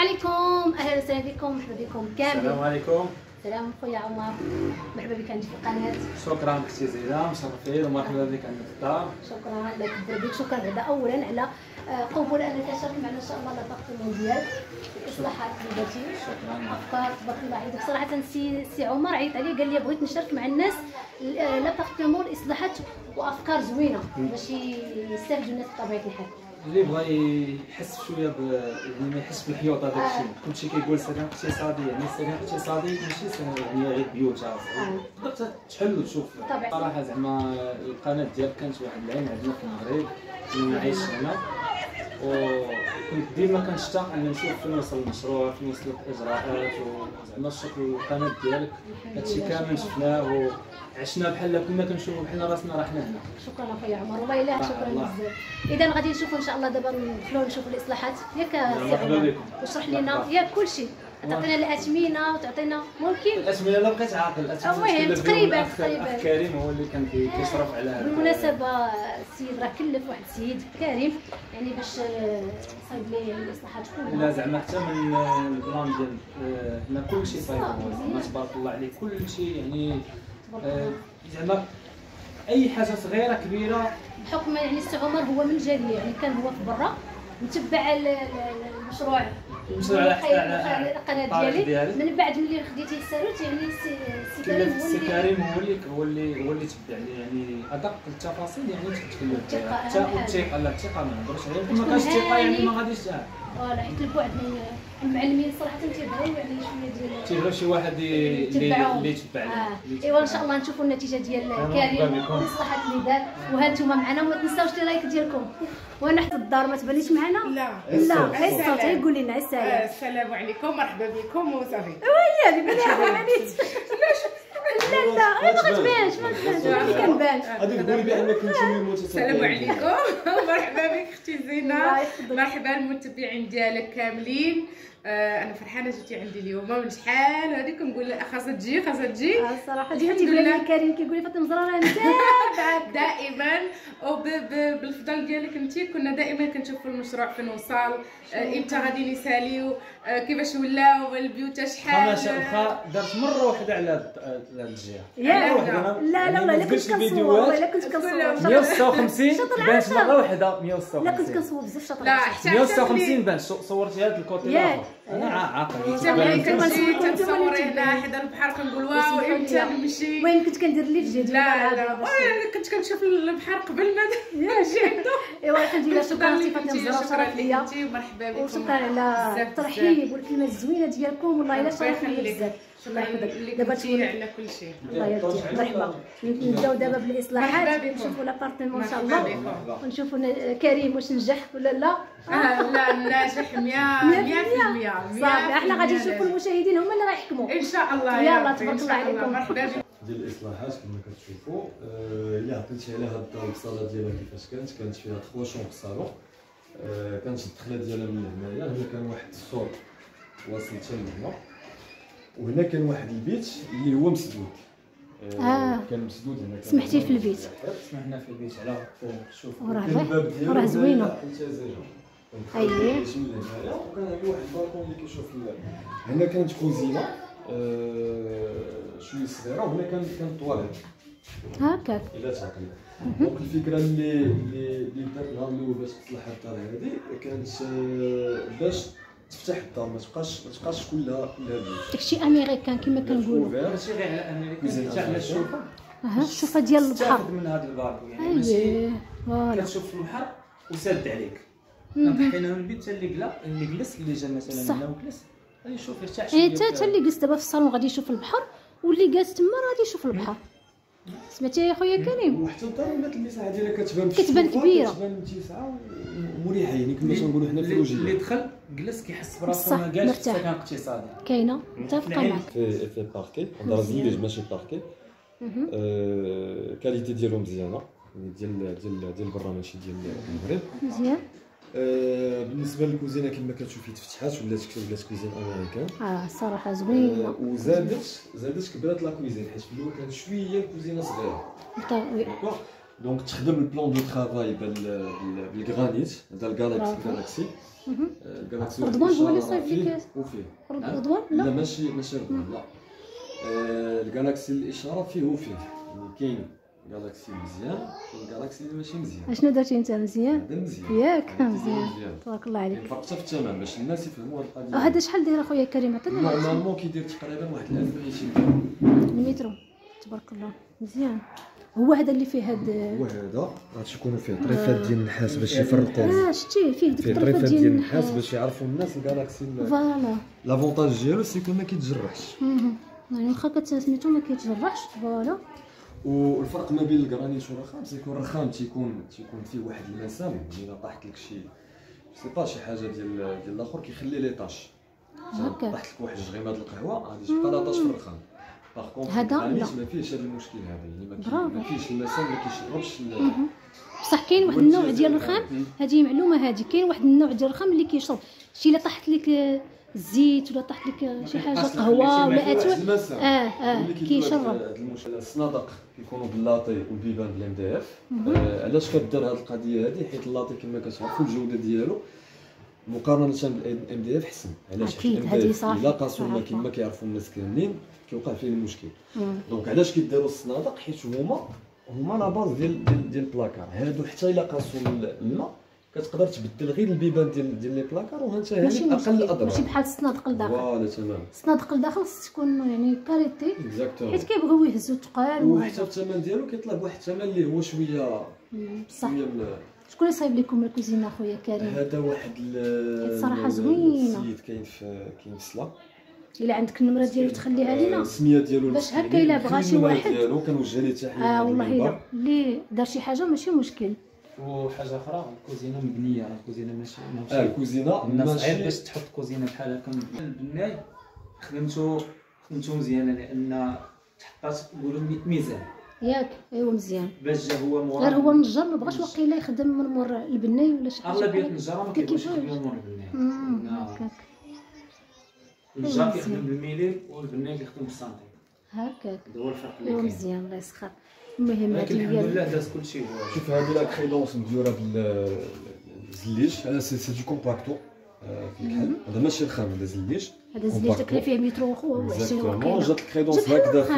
عليكم. أهلا وسهلا بكم مرحبا بكم السلام كاملين عليكم. سلام خويا عمر. مرحبا بك عندي في القناة. شكرا أختي زينة. مشرفين ومرحبا بك عندنا في الدار. شكرا الله يكبر بك شكرا بعدا اولا على قبول انك تشارك معنا إن شاء الله l'appartement ديالك في الاصلاحات درتي شكرا. أفكار تبارك الله عليك صراحة سي سي عمر عيط علي قال لي بغيت نشارك مع الناس. ال- l'appartement الاصلاحات وأفكار زوينة باش يستافدوا الناس بطبيعة الحال. اللي بغى يحس شوية ب يعني ما يحس بالحيوط هذاك الشيء. كلشي كيقول سكن اقتصادي يعني سكن اقتصادي ماشي سكن يعني غير بيوت عارف تقدر تحل وتشوف. صراحة زعما القناة ديالك كانت واحد العين عندنا في المغرب اللي عايش هنا. وكنت ديما كنشتاق ان نشوف فين وصل المشروع فين وصلت الإجراءات وزعما القناة ديالك هادشي كامل شفناه وعشنا بحال كنا كنشوفوا بحال راسنا راه حنا هنا شكرا اخويا عمر والله إلا شكرا. بزاف إذا غادي نشوفوا إن شاء الله دابا ندخلوا نشوفوا الإصلاحات ياك سي عمر. واشرح لنا. ياك كلشي تعطينا الأثمنة وتعطينا ممكن الاسميه لا بقيت عاقل المهم، تقريباً، تقريباً. كريم هو اللي كان كي- كيشرف على هذا بالمناسبة السيد راه كلف واحد السيد كريم يعني باش آه، صايب لي الاصلاحات لا كلها زعما حتى من آه، ال plan ديال آه، هنا كل شيء صايب زعما. تبارك الله عليه كل شيء يعني. زعما أي حاجة صغيرة كبيرة بحكم يعني السي عمر هو من جاليه يعني كان هو في برا متبع المشروع المشروع على- القناة ديالي. من بعد ملي خديتي الساروت يعني سي كريم هو اللي كريم هو اللي هو اللي هو اللي تبع لي يعني أدق التفاصيل يعني تتكلم فيها حاجة. الثقه لا الثقه ما نهضرش عليها ما كانش الثقه يعني. ما غاديش voilà حيت البعد من المعلمين صراحة تيبغيو يعني شوية ديال تيبغى شي واحد اللي يتبع. آه. إيوا إن شاء الله نشوفوا النتيجة ديال كريم. والاصلاحات اللي دار وها أنتم معنا وما تنساوش اللايك ديالكم. وأنا حتى الدار. ما تبانيش معنا؟ لا. لا. الصوت. غير الصوت غير قولي لنا آه، السلام السلام عليكم. مرحبا بكم. وصافي. ويا اللي بني عملت لا لا أنا ما غتبانش ما غادي تقولي بأنك كنتي السلام عليكم. مرحبا بك أختي زينة. مرحبا المتبعين ديالك كاملين. آه، أنا فرحانة جيتي عندي اليوم. من شحال؟ هذيك كنقول خاصها تجي خاصها تجي آه، الصراحه الحمد جيتي بلا لله. لي كريم كيقول لي فاطمة زرارة متابعك دائما وبالفضل ديالك انت كنا دائما كنشوفوا المشروع فين وصل آه، إمتى غادي نساليو آه، كيفاش ولاو البيوت شحال؟ ما شاء الله درت مرة واحدة على الجهة. لا لا والله الا كنت نزلت كنصور الا كنت كنصور 156 شاطر بانت. مرة واحدة. لا 156 كنت كنصور بزاف شاطر لا. حتى 156 بان صو- صورتي هذا ال côté. الآخر أنا عا- عاقل حتى ملي كنت كنجي كنصور تنصوري هنا حدا البحر كنقول waouh. إمتى نمشي؟ المهم كنت كندير لي في جديد؟ لا لا كنت كنشوف البحر قبل ايوا الحمد لله شكرا سي فاطمة شرف لك ليا ومرحبا بكم. وشكرا على الترحيب والكلمات الزوينة ديالكم. والله إلا شرف ليا. بزاف. الله شكرا يحفظك دابا تكون على كل شيء. الله يرضيك مرحبا. نبداو دابا بالإصلاحات. نشوفوا l'appartement إن شاء الله. ونشوفوا كريم واش نجح ولا لا. آه، لا ناجح 100 100% صافي. إحنا غادي نشوفوا المشاهدين هما اللي رايحكموا. إن شاء الله يلا، تبارك الله عليكم. مرحبا ديال الاصلاحات كما كتشوفوا آه، الا عقلتي على هاد الدار الصاله ديالها كيفاش كانت؟ كانت فيها 3 شومبر صالون آه، كانت الدخلة ديالها من هنايا. هنا كان واحد السور واصل حتى لهنا. وهنا كان واحد البيت اللي هو مسدود. آه. كان مسدود هنا. سمحتي في البيت. سمحنا في البيت على شوف وراه وراه زوينة. وكان عنده واحد البالكون اللي كيشوف هنا كانت كوزينة. آه، شوية صغيرة وهنا كان كان طواليت هكاك. إلا تعقل donc الفكرة اللي اللي اللي بدات نهار الأول باش تصلح الدار هذه كانت آه، باش تفتح الدار. ما تبقاش ما تبقاش كلها كلها بيوت. داكشي أمريكان كما كنقولوا. ماشي غير على أمريكا حتى على الشوفة. ها الشوفة ديال البحر. تاخذ من هذا الباركو يعني ماشي اييه voilà. كتشوف البحر وساد عليك. ضحينا من البيت حتى اللي قلا اللي جلس اللي جا مثلا. هنا وجلس غادي يشوف يرتاح شوية حتى حتى اللي جلس دابا في الصالون غادي يشوف البحر واللي جالس تما راه غادي يشوف البحر. سمعتي يا خويا كريم وحتى ولات المساحة ديالها كتبان في كتبان كبيرة. كتبان متسعه ومريحة يعني كما تنقولوا حنا في اللي اللي دخل جلس كيحس براسو ما قالش مرتاح. سكن اقتصادي كاينة؟ متفقة. معك في في باركي دار فيليج ماشي parquet qualité ديالو مزيانه يعني ديال ديال ديال برا ماشي ديال المغرب مزيان آه، بالنسبة للكوزينة كما كتشوفي تفتحات ولات ولات cuisine américaine؟ آه صراحة آه، زوينه وزادت زادت كبرات la cuisine حيت في الأول كانت شوية الكوزينة صغيرة. طيب، donc تخدم ال plan de travail بال بال- بالغرانيت هذا ال galaxy. ال galaxy مهم. آه، ال galaxy رضوان هو اللي صايب ليك وفيه رض- رضوان؟ لا. لا؟ ماشي ماشي رضوان لا. آه، ال galaxy الإشارة فيه وفيه يعني كاين galaxy مزيان كاين galaxy اللي ماشي مزيان اشنو درتي انت مزيان هذا مزيان ياك هذا مزيان مزيان تبارك الله عليك فرق حتى في الثمن باش الناس يفهموا هاد القضية هذا شحال داير اخويا كريم عطينا الرقم. normalement كيدير تقريبا واحد 1200 المترو تبارك الله مزيان هو هذا اللي فيه هاد وهذا غادي يكونوا فيه طريفات ديال النحاس باش يفرقوا آه شتي فيه ديك الطريفات طريفات ديال النحاس باش يعرفوا الناس الجالاكسي ال- فوالا لافونتاج ديالو سي كو ما كيتجرحش. يعني واخا كتسميتو ما كيتجرحش فوالا والفرق ما بين الجرانيت والرخام سيكون الرخام تيكون تيكون فيه واحد المسام إلا طاحت لك شي سي با شي حاجة ديال ديال الآخر كيخلي لي طاش. طاحت لك واحد الجغيمة ديال القهوة غادي تبقى لا طاش في الرخام par contre. ما فيهش هذا المشكل هذا يعني ما فيهش المسام ما كيشربش. بصح كاين واحد النوع ديال الرخام هذه معلومة هذه كاين واحد النوع ديال الرخام اللي كيشرب شي إلا طاحت لك الزيت ولا طاحت لك شي حاجة قهوة ولا المسام آه آه كيشرب الصنادق كيكونوا بال latté والبيبان بال MDF. آه، علاش كدير هاد القضية هادي؟ حيت ال latté كما كتعرفوا الجودة ديالو مقارنة بال MDF حسن علاش؟ إلا قاسوا. كما كيعرفوا الناس كاملين كيوقع فيه المشكل. donc علاش كيديروا الصنادق؟ حيت هما هما la base ديال ديال, ديال البلاكار. هادو حتى إلا قاسوا الماء كتقدر تبدل غير البيبان ديال ديال les placards وهانت ماشي هاني أقل مشكل أضرار. ماشي بحال الصنادق لداخل voilà تمام. الصنادق لداخل خص تكون يعني كاريتي. exactement حيت كيبغيو يهزوا الثقال وحتى الثمن ديالو كيطلع بواحد الثمن اللي هو شوية بصح. شكون اللي صايب لكم الكوزينه اخويا كريم؟ هذا واحد ال- صراحة ال- زوينة. السيد كاين في كاين في إلا عندك النمرة ديالو تخليها لينا. السمية ديالو باش. هكا إلا بغى شي واحد. ديالو كنوجه ليه تحيه آه والله. إلا اللي دار شي حاجة ماشي مشكل. وحاجة أخرى الكوزينة مبنية راه الكوزينة ماشي آه ماشي الكوزينة الناس صعيب ماشي. باش تحط كوزينة بحال هكا. البناي خدمته خدمته مزيانة لأن تحطات نقولوا مي- ميزان. ياك ايوا مزيان. باش جا هو مورا. غير هو النجار ما بغاش واقيلا يخدم من مور البناي ولا شي حاجة. أغلبية النجار ما كي كيبغيوش كيفاش؟ يخدموا مور البناي. النجار. كيخدم بالميلي والبناي كيخدم بالسنتيم. هكاك. هذا هو الفرق اللي ايوا كاين. مزيان الله يسخر. المهم هذه الحمد لله داز كلشي. هو شوف هذه لا crédence مديوره بالزليج. هذا c'est du compacto آه، في الكحل هذا ماشي رخام هذا زليج. هذا الزليج تكلف فيه مترو و20 exactement وقيله جات ال crédence هكذا. في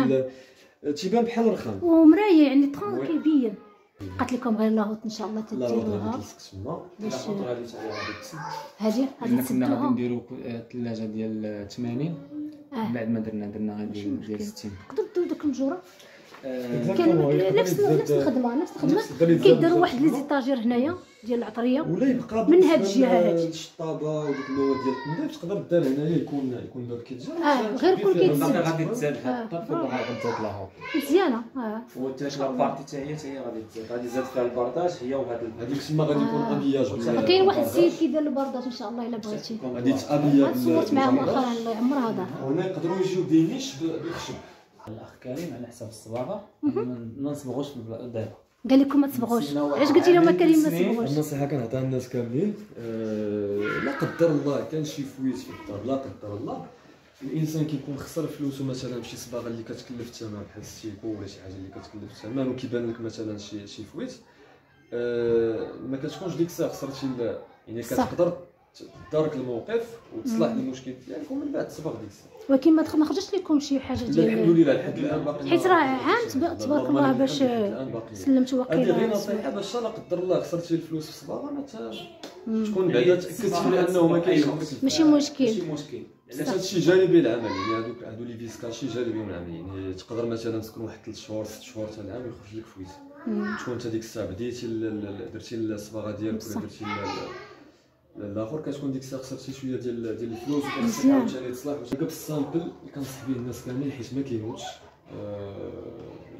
ال- تيبان بحال الرخام ومراية يعني طرون وي. كيبين قالت لكم غير la hotte إن شاء الله تديروها. باش هذه غادي كنا غادي نديرو الثلاجة ديال 80 آه. بعد ما درنا درنا غادي ديال مشكل. 60 تقدر ديروا ديك النجوره آه، كان نفس نفس الخدمة نفس الخدمة كيديروا واحد les étagères هنايا ديال العطرية ولا يبقى من هاد الجهة هادي. للشطابه وديك المواد ديال التنظيف تقدر دير هنايا يكون يكون باب كيتجا آه، غير كون باقي كيتزاد. غادي تزاد آه. هاد الطرف وباقي غادي تزاد la hotte مزيانة آه والثالث la partie حتى هي حتى هي غادي تزاد غادي تزاد فيها ال partage هي وهاد هذيك تما غادي يكون آه. أبياج كاين واحد. السيد كيدير البردات إن شاء الله إلا بغيتي غادي تابيا ما تصورت معاه مؤخرا الله يعمرها دار هنا يقدروا يجيو des niches بالخشب الاخ كريم على حساب الصباغة. ما نصبغوش في الدايره قال لكم ما تصبغوش. علاش قلتي لهم كريم ما. تصبغوش؟ النصيحة كنعطيها للناس كاملين. آه، لا قدر الله كان شي fuite في الدار لا قدر الله. الإنسان كيكون خسر فلوسه مثلا فشي صباغة اللي كتكلف الثمن بحال السيكو ولا شي حاجة اللي كتكلف الثمن وكيبان لك مثلا شي شي fuite آه، ما كتكونش ديك الساعة خسرتي يعني. كتقدر تدارك الموقف وتصلح المشكل ديالك ومن بعد تصبغ ديك الساعة ولكن ما خرجش لكم شي حاجة لا الحمد ديال لله لحد الآن باقي حيت راه عام تب- تبارك الله باش سلمتوا هذه غير نصيحة باش لا قدر الله خسرتي الفلوس في الصباغه ما. تكون بعدا تاكدتي بأنه ما كاينش الفلوس. ماشي مشكل. ماشي مشكل. علاش هادشي جانبي العمل يعني هادوك هادو لي فيسكا شي جانبي من العمل يعني تقدر مثلا تكون واحد 3 شهور 6 شهور حتى العام يخرج لك فويت مم. تكون انت ديك الساعة؟ بديتي ال- ال- درتي الصباغه ديالك. ولا درتي الآخر كتكون ديك الساعة خسرتي شوية ديال ديال الفلوس مزيان. عاوتاني تصلح. دابا ال simple اللي كنصح به الناس كاملين حيت ما كيموتش آه،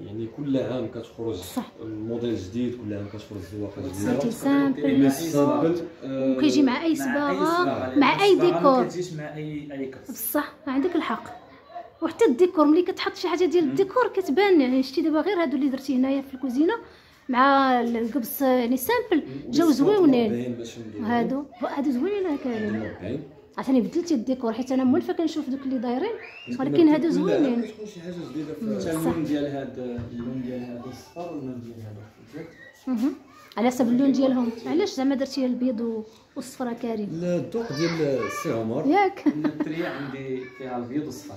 يعني كل عام كتخرج صح. موديل جديد كل عام كتخرج زواقه جديده simple. ال simple آه، وكيجي مع أي صباغة مع أي ديكور مع أي اي بصح عندك الحق. وحتى الديكور ملي كتحط شي حاجة ديال الديكور كتبان. يعني شتي دابا غير هادو اللي درتي هنايا في الكوزينة مع القبص يعني simple. جاو زويونين. هادو. هادو زوينين مربعين عشان بدلتي الديكور حيت أنا مولفه كنشوف دوك اللي دايرين. ولكن هادو زوينين. كتكون شي حاجة جديدة حتى في اللون ديال هاد اللون ديال هذا الصفر واللون ديال هذا مهم. على حسب اللون ديالهم. علاش زعما درتي البيض و- والصفرا كريم الذوق ديال السي عمر. ياك. أنا التريه عندي فيها البيض والصفر.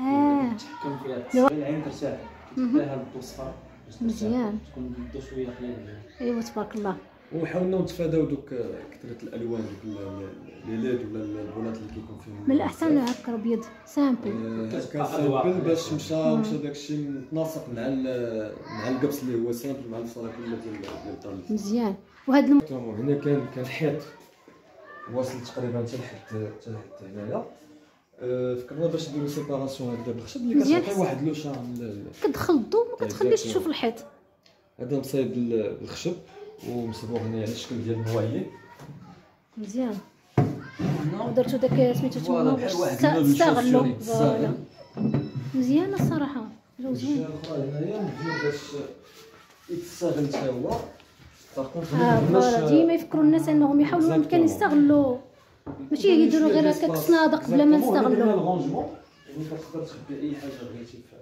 آه. تحكم فيها. العين ترتاح. فيها الضو الصفر. مزيان. تكون الضو شوية قليل ايوا تبارك الله. وحاولنا نتفاداو دوك كثرة الألوان دوك les LED ولا البولات اللي كيكون فيهم. من الأحسن هكا أبيض. simple. آه، كان أذواق. simple باش مشى مشى داكشي متناسق مع مع القبس اللي هو simple مع الصاله كلها ديال ديال الدار مزيان. وهاد الم... هنا كان كان حيط. واصل تقريبا حتى لحد حتى لحد هنايا. آه، فكرنا باش نديرو séparation هكذا بالخشب اللي كتعطي واحد le charme كتدخل الضو ما كتخليش. تشوف الحيط. هذا مصايب بال- بالخشب ومصبوغ هنا على الشكل ديال الموايي مزيان. ودرتو داك سميتو تما باش واحد تست- اللون تستغلوا شوفيوني، voilà. مزيانه الصراحة. زوين. الاخرى هنايا مزيان باش يتستغل حتى هو. voilà. ديما يفكروا الناس إنهم يحاولوا بامكان يستغلوا. ماشي يديروا غير هكاك صنادق بلا ما نستغلوا ال rangement يعني كتقدر تخبي اي حاجة بغيتي في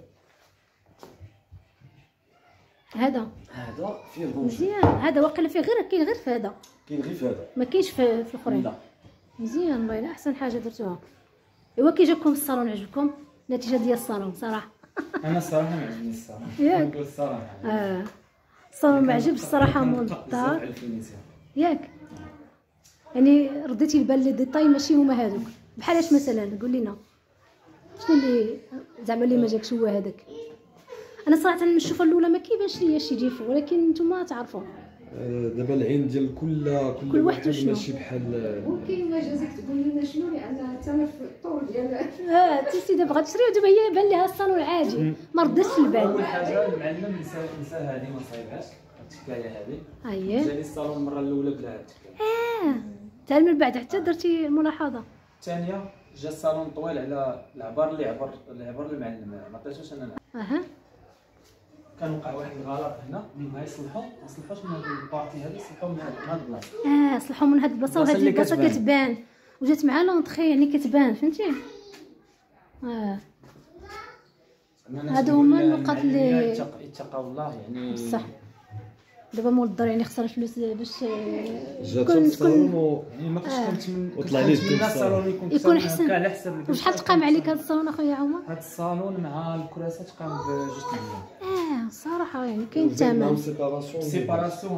هذا. هذا فيه مزيان. هذا واقيلا فيه غير كاين غير في هذا. كاين غير في هذا. ما كاينش في, في الأخرين. لا. مزيان والله الا أحسن حاجة درتوها. ايوا كي جاكم الصالون عجبكم؟ النتيجه ديال الصالون صراحة. أنا الصراحه ما عجبني الصراحه ياك. الصراحة. آه. الصالون ما عجبش الصراحة مول الدار ال finition ياك. يعني رديتي البال les détails ماشي هما هذوك بحال اش مثلا؟ قول لنا شنو اللي زعما اللي ما جاكش هو هذاك؟ أنا صراحة من الشوفة الأولى ما كيبانش ليا شي défaut ولكن نتوما تعرفوا. آه، دابا العين ديال كل كل, كل واحد وشنو. ماشي بحال ممكن ما جازك تقول لنا شنو؟ لأن حتى أنا في الطول ديال آه تيسي دابا غتشري ودابا هي بان لها الصالون عادي ما ردتش البال. أول حاجة المعلم نسى نسى هذه ما صايبهاش. التكايه هذه أييه. جاني الصالون المرة الأولى بلا التكايه آه. حتى من بعد حتى درتي الملاحظة. الثانية جا الصالون طويل على العبار اللي عبر اللي عبر المعلم ما عطيتوش أنا. أها. كان وقع واحد الغلط هنا اللي بغا يصلحو. ما صلحوش من هاد ال partie هذه صلحو من هاد البلاصة. آه صلحوا من هاد البلاصة اللي البلاصة كتبان. وجات مع l'entrée يعني كتبان فهمتي؟ آه. هادو هما المعلم اللي- يتق- يتقوا الله يعني بصح دابا مول الدار يعني خسر فلوس باش جات تكون يعني ما كنتش. كنتمنى وطلع الصالون يكون أحسن. هكا على حسب وشحال تقام عليك هاد الصالون أخويا عمر؟ هاد الصالون مع الكراسات قام بجوج مليون آه صراحة يعني كاين الثمن. séparation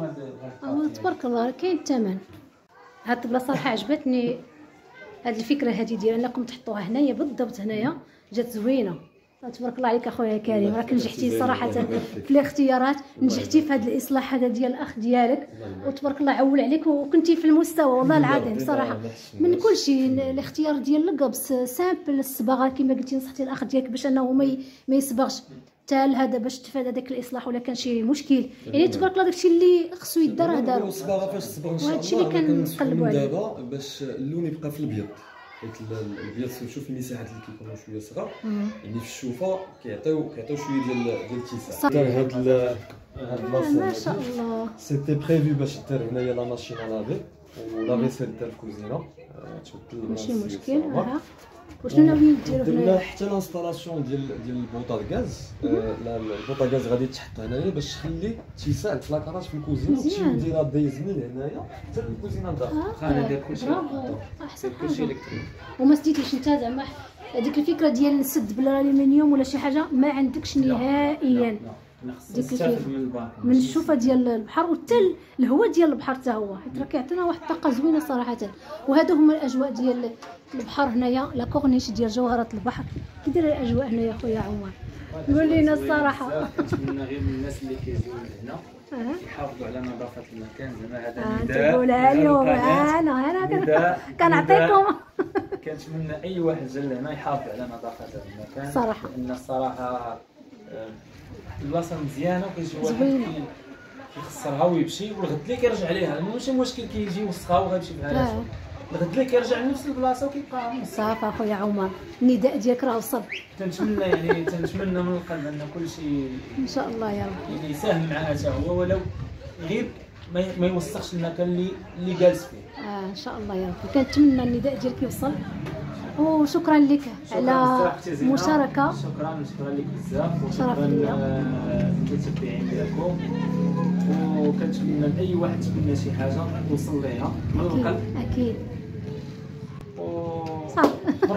آه ال partie تبارك الله كاين الثمن. هاد البلاصة صراحة عجبتني. هاد الفكرة هادي ديال أنكم تحطوها هنايا بالضبط هنايا جات زوينة. تبارك الله عليك أخويا كريم راك. نجحتي صراحة. في الاختيارات نجحتي في هذا الإصلاح هذا ديال الأخ ديالك. وتبارك الله عول عليك وكنتي في المستوى والله العظيم صراحة. من كل شيء الاختيار ديال القبس simple الصباغة كما قلتي نصحتي الأخ ديالك باش أنه ما يصبغش حتى هذا باش تفادى داك الإصلاح ولا كان شي مشكل يعني تبارك الله داكشي اللي خصو يدار راه دارو الصباغه فاش تصبغ إن شاء وهادشي الله اللي كنقلبوا عليه. دابا باش اللون يبقى في الابيض حيت ال- الابيض شوف المساحات اللي كيكونوا شوية صغار. يعني في الشوفة كيعطيو كيعطيو شوية ديال ديال الاتساع. دار هاد ال- هاد آه البلاصه ما. شاء الله. c'était prévu باش دير هنايا la machine à laver ولا vaisselle ديال الكوزينه تبدل ماشي مشكل وشنو ناويين ديروا درنا هنايا؟ حتى l'installation ديال ديال البوطا غاز آه، لا البوطا غاز غادي تحط هنايا باش تخلي اتساع البلاكارات في الكوزينة مزيان. وتمشي دايره دايز من هنايا حتى للكوزينه لداخل أنا داير كلشي. أحسن كلشي حاجة. électrique وما سديتيش أنت زعما هذيك الفكرة ديال نسد بالالومنيوم ولا شي حاجة ما عندكش نهائيا أنا نستافد الفكرة. من من الشوفه ديال البحر وحتى الهواء ديال البحر حتى هو. حيت راه كيعطينا واحد الطاقة زوينة صراحة. وهادو هما الأجواء ديال البحر هنايا لا كورنيش ديال جوهرة البحر. كي دايره الأجواء هنايا خويا عمر؟ قول لينا الصراحة. كنتمنى غير من الناس اللي كيجيو لهنا. آه يحافظوا على نظافة المكان. زعما هذا آه، نداء تقولها للقناة. أنا أنا كنعطيكم. كنتمنى أي واحد جا لهنا يحافظ على نظافة المكان. صراحة. لأن الصراحة البلاصة مزيانة وكيجي واحد كيخسرها ويمشي والغد اللي كيرجع ليها ماشي مشكل كيجي يوسخها وغيمشي بحال. هكا الغد اللي كيرجع لنفس البلاصة وكيبقى صافي اخويا عمر. النداء ديالك راه وصل تنتمنى يعني تنتمنى من القلب أن كل شيء إن شاء الله يا رب. يعني يساهم معها حتى هو ولو غير ما يوسخش المكان اللي اللي جالس فيه. آه إن شاء الله يا ربي كنتمنى النداء ديالك يوصل. وشكرا لك على. المشاركه شكرا شكرا لك بزاف. وشكرا ليا. آه، للمتابعين ديالكم وكنتمنى لأي واحد تمنى شي حاجة توصل ليها. من القلب أكيد.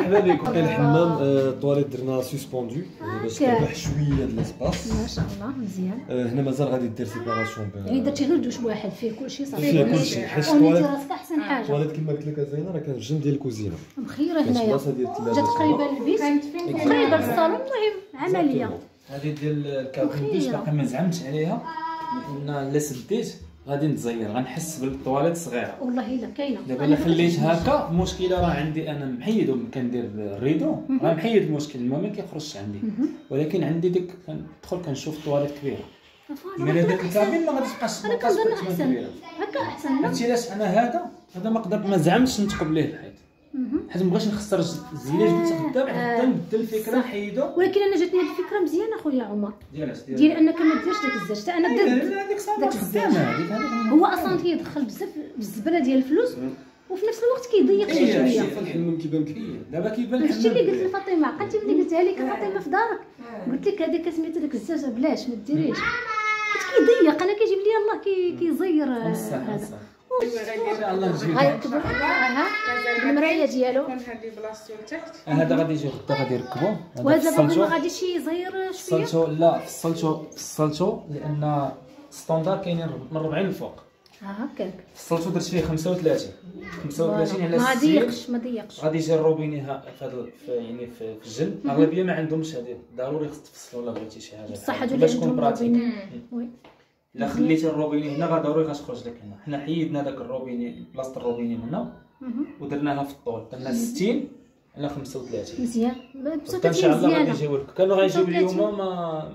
مرحبا بكم كاين الحمام آه، الطواليت درنا suspendu يعني باش هكا. تربح شوية د ال espace. ما شاء الله مزيان. آه، هنا مازال غادي دير séparation بين يعني درتي غير دوش واحد فيه كلشي صافي فيه كلشي، حيت الطواليت- أحسن حاجة. الطواليت كما قلت لك زينة راه كان في الجنب ديال الكوزينة. مخيرة هنايا. ديال جات قريبة للبيت. كانت فين؟ قريبة للصالون المهم عملية. هذه ديال الكابين. باقي ما زعمتش عليها. لأن الا سديت. غادي نتزير غنحس بالطواليت صغيرة. والله إلا كاينة. دابا إلا خليت هكا المشكلة راه عندي أنا محيد وكندير الريدو راه محيد المشكل الماء ما كيخرجش عندي. ولكن عندي ديك كندخل كنشوف الطواليت كبيرة. داك أحسن. الكابين ما غاديش تبقاش أنا كنظن أحسن. هكا أحسن عرفتي علاش أنا هذا؟ هذا ما قدرت ما زعمتش نتقب ليه الحيط. حيت مبغاش نخسر غدا بعد آه. غدا نبدل الفكرة. نحيدو ولكن أنا جاتني هذه الفكرة مزيانة خويا عمر. ديال أنك ما ديرش داك الزاج حتى أنا هذيك صافي داك خدامة هذيك هذيك هو أصلا كيدخل بزاف بالزبلة ديال الفلوس وفي نفس الوقت كيضيق شي إيه، شوية. الحمام كيبان إيه، دابا كيبان هادشي اللي قلت لفاطمة عقلتي ملي قلتها لك فاطمة في دارك. قلت لك هذاك سميتو داك الزاج بلاش ما ديريش. حيت كيضيق أنا كيجيب لي الله كي كيزير هذا. ها ديالو هذا غادي يجي غدا غادي يركبوه هذا وهذا باغي ما لا فصلتو فصلتو لأن standard كاينين من 40 الفوق ها فصلتو درت فيه 35 35 على ما 60 ضيقش ما ضيقش غادي يجي الروبيني في هذا يعني في, les gens اغلبيه ما عندهمش هذه ضروري خص تفصل ولا بغيتي شي حاجة باش تكون pratique oui الا خليتي الروبيني هنا ضروري غتخرج لك هنا. حنا حيدنا داك الروبيني بلاصة الروبيني هنا. مهم. ودرناها في الطول. درنا 60 على 35 مزيان. حتى ان شاء الله غادي يجيو لك كانوا غيجيو 35. اليوم ما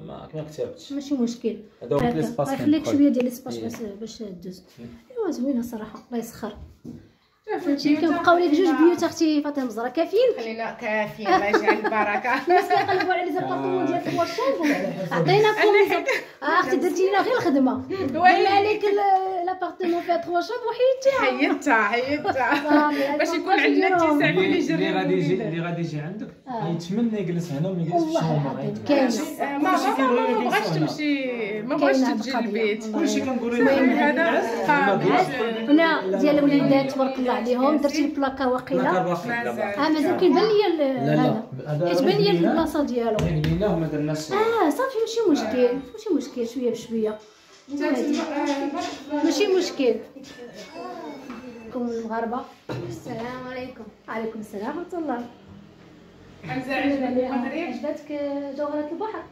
ما ما كتبتش. ماشي مشكل. هذا هو. ال espace غيخليك شوية ديال ال espace إيه. باش باش دوز أيوا زوينة صراحة. الله يسخر. فهمتي؟ كنبقاو لك جوج بيوت أختي فاطمة زهره كافيين؟ خلينا كافيين. الله يجعل البركة. الناس كيقلبوا على les appartements ديال chambres عطيناكم آه أختي درتي لنا غير الخدمة. قلنا عليك ال- l'appartement فيها trois chambres وحيدتيها حيدتها حيدتها باش يكون ما عندنا. اتساع اللي اللي غادي يجي اللي غادي يجي عندك. يتمنى يجلس هنا وما يجلسش في والله ال chambre العظيم. كاينة آه، ما بغاش تمشي ما بغاش تجي والله. كلشي كنقولوا المهم هذا. هنا ديال الوليدات تبارك الله عليهم درتي البلاكار واقيلا دابا آه مازال كيبان لي هذا كتبان لي. البلاصه ديالو آه صافي ماشي مشكل ماشي مشكل شوية بشويه. ماشي مشكل. كم المغاربه السلام عليكم. وعليكم السلام ورحمة الله. حمزه عجبتك جوهرة البحر.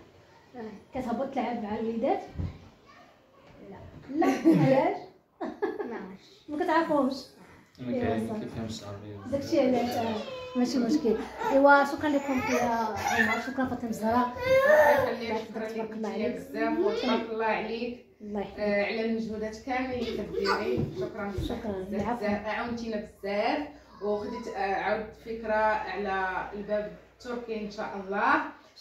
كتهبط تلعب مع الوليدات. لا. لا علاش؟ ما كتعرفوش ما كاين- ما كيفهمش العربيه داكشي علاش؟ آه، ماشي مشكل. إيوا شكرا لكم يا عمر شكرا فاطمة الزهراء. الله يخليك شكرا لك عليك. بزاف وتبارك الله عليك. آه، على المجهودات كاملين اللي كديري شكرا شكراً. بزاف. عاونتينا بزاف وخديت آه، عاود فكره على الباب التركي ان شاء الله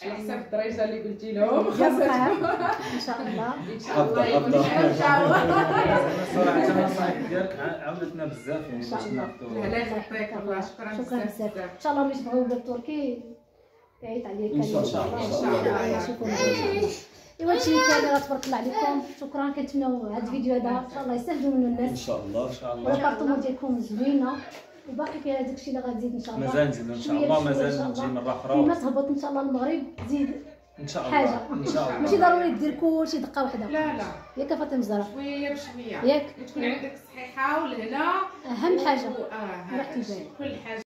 على حسب الدرجه اللي قلتي لهم ان شاء الله ان شاء الله يكون ان شاء الله صراحة النصائح ديالك عاونتنا بزاف يعني إن شاء باش الله. ناخذوا الله يحفظك الله شكرا بزاف ان شاء الله ملي تبغيو الباب التركي يعيط عليك إن شاء الله. ان إن شاء الله. إيوا هادشي كان راه تبارك الله عليكم. شكرا كنتمنوا هذا الفيديو هذا. إن شاء الله يستافدوا منه إن الناس شاء الله إن شاء الله. والبارطمون ديالكم زوينة. وباقي كاين هذاك الشيء اللي غتزيد إن شاء الله. مازال نزيد إن شاء الله مازال شاء نجي الله. مره أخرى تهبط إن شاء الله المغرب تزيد إن شاء حاجة. الله إن شاء الله. ماشي ضروري دير كلشي دقة واحدة. لا لا. ياك فاطمة الزهراء. شوية بشوية. ياك. تكون عندك صحيحة ولهنا. أهم حاجة. آه. كل حاجة.